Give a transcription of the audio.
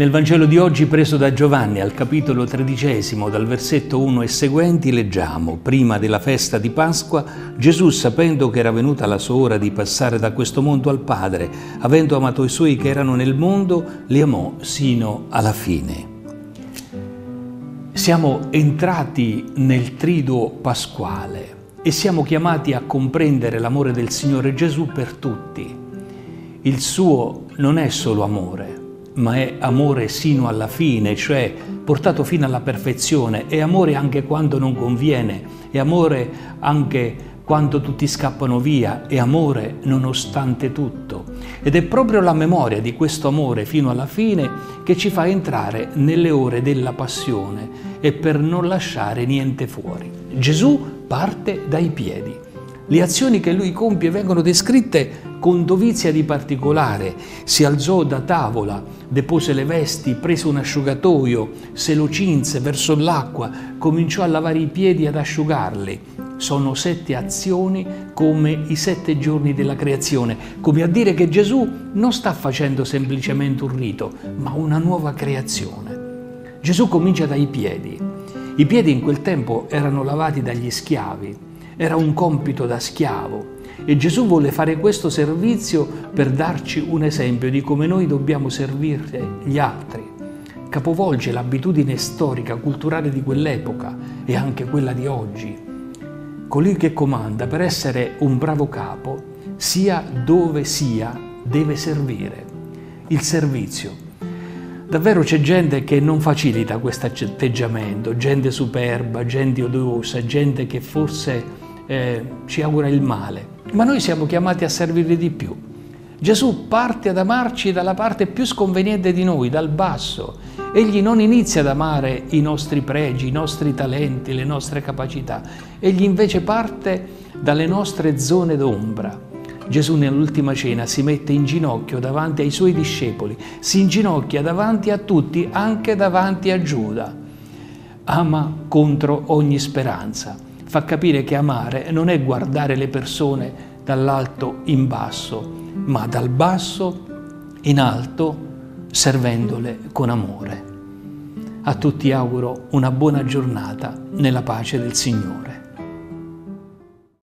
Nel Vangelo di oggi preso da Giovanni al capitolo tredicesimo, dal versetto 1 e seguenti, leggiamo, prima della festa di Pasqua, Gesù, sapendo che era venuta la sua ora di passare da questo mondo al Padre, avendo amato i suoi che erano nel mondo, li amò sino alla fine. Siamo entrati nel triduo pasquale e siamo chiamati a comprendere l'amore del Signore Gesù per tutti. Il suo non è solo amore, ma è amore sino alla fine, cioè portato fino alla perfezione, è amore anche quando non conviene, è amore anche quando tutti scappano via, è amore nonostante tutto. Ed è proprio la memoria di questo amore fino alla fine che ci fa entrare nelle ore della passione e per non lasciare niente fuori. Gesù parte dai piedi. Le azioni che lui compie vengono descritte con dovizia di particolare. Si alzò da tavola, depose le vesti, prese un asciugatoio, se lo cinse verso l'acqua, cominciò a lavare i piedi e ad asciugarli. Sono sette azioni come i sette giorni della creazione, come a dire che Gesù non sta facendo semplicemente un rito, ma una nuova creazione. Gesù comincia dai piedi. I piedi in quel tempo erano lavati dagli schiavi, era un compito da schiavo e Gesù vuole fare questo servizio per darci un esempio di come noi dobbiamo servire gli altri. Capovolge l'abitudine storica, culturale di quell'epoca e anche quella di oggi. Colui che comanda per essere un bravo capo, sia dove sia, deve servire. Il servizio. Davvero c'è gente che non facilita questo atteggiamento, gente superba, gente odiosa, gente che forse eh, ci augura il male, ma noi siamo chiamati a servirli di più. Gesù parte ad amarci dalla parte più sconveniente di noi, dal basso. Egli non inizia ad amare i nostri pregi, i nostri talenti, le nostre capacità. Egli invece parte dalle nostre zone d'ombra. Gesù nell'ultima cena si mette in ginocchio davanti ai suoi discepoli, si inginocchia davanti a tutti, anche davanti a Giuda. Ama contro ogni speranza fa capire che amare non è guardare le persone dall'alto in basso, ma dal basso in alto, servendole con amore. A tutti auguro una buona giornata nella pace del Signore.